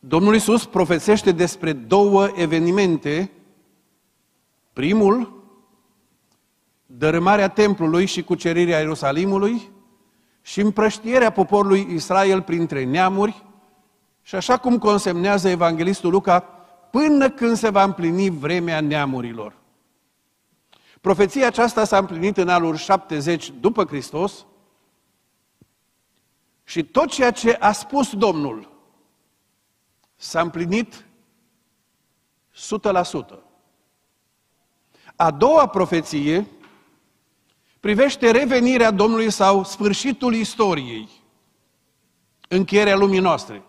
Domnul Isus profețește despre două evenimente. Primul, dărâmarea templului și cucerirea Ierusalimului și împrăștierea poporului Israel printre neamuri și așa cum consemnează evanghelistul Luca, până când se va împlini vremea neamurilor. Profeția aceasta s-a împlinit în anul 70 după Hristos și tot ceea ce a spus Domnul s-a împlinit 100%. A doua profeție privește revenirea Domnului sau sfârșitul istoriei, încheierea lumii noastre.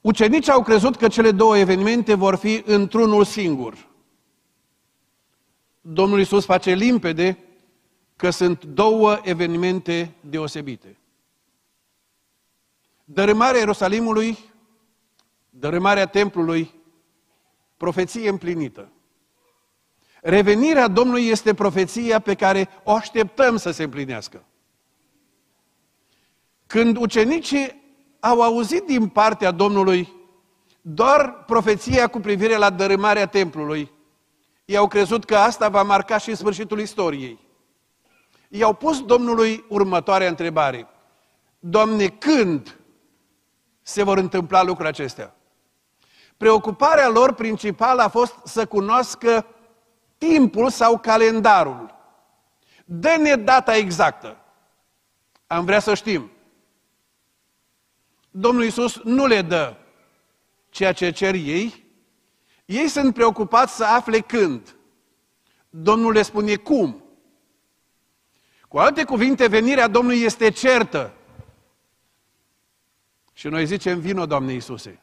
Ucenicii au crezut că cele două evenimente vor fi într-unul singur. Domnul Isus face limpede că sunt două evenimente deosebite. Dărâmarea Ierusalimului, dărâmarea templului, profeție împlinită. Revenirea Domnului este profeția pe care o așteptăm să se împlinească. Când ucenicii au auzit din partea Domnului doar profeția cu privire la dărâmarea templului, ei au crezut că asta va marca și sfârșitul istoriei. Ei au pus Domnului următoarea întrebare. Doamne, când se vor întâmpla lucrurile acestea? Preocuparea lor principală a fost să cunoască timpul sau calendarul. Dă-ne data exactă. Am vrea să știm. Domnul Iisus nu le dă ceea ce cer ei, ei sunt preocupați să afle când. Domnul le spune cum. Cu alte cuvinte, venirea Domnului este certă. Și noi zicem, vino, Doamne Iisuse.